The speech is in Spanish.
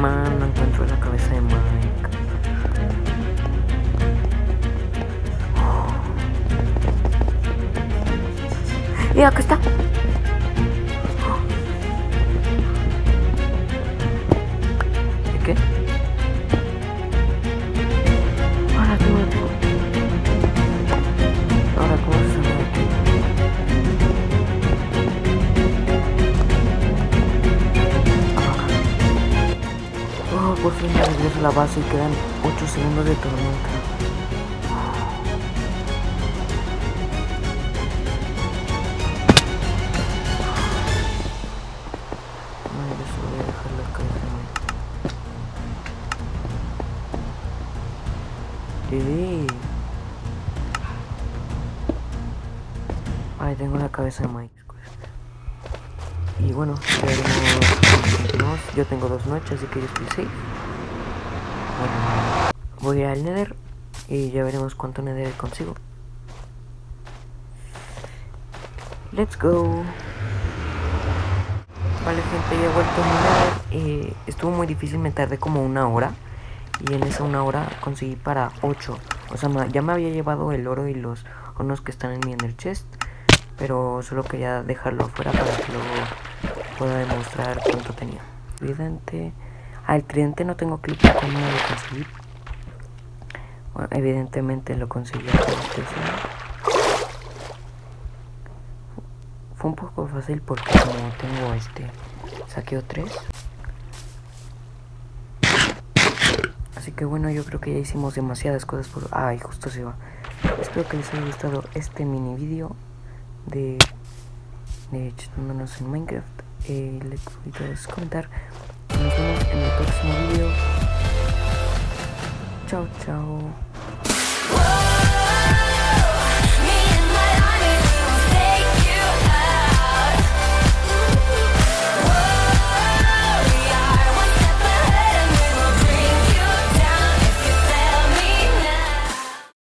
Man, no encuentro la cabeza de Mike. ¡Y acá está! Por fin me regreso a la base y quedan 8 segundos de tormenta. Madre, se voy a dejar la cabeza de Mike. Ay, tengo la cabeza de Mike. Y bueno, ya veremos. Yo tengo dos noches, así que yo estoy safe. Bueno, voy al Nether y ya veremos cuánto Nether consigo. Let's go. Vale, gente, ya he vuelto a Nether. Estuvo muy difícil, me tardé como una hora. Y en esa una hora conseguí para 8. O sea, ya me había llevado el oro y los hornos que están en mi Ender Chest. Pero solo quería dejarlo afuera para que luego pueda demostrar cuánto tenía. Tridente. Ah, el tridente no tengo clip de cómo lo conseguí. Bueno, evidentemente lo conseguí. Fue un poco fácil porque como tengo este saqueo 3. Así que bueno, yo creo que ya hicimos demasiadas cosas por... Ay, justo se va. Espero que les haya gustado este mini vídeo de, de chetándonos en Minecraft. Eh, les a comentar. Nos vemos en el próximo vídeo. Chao, chao.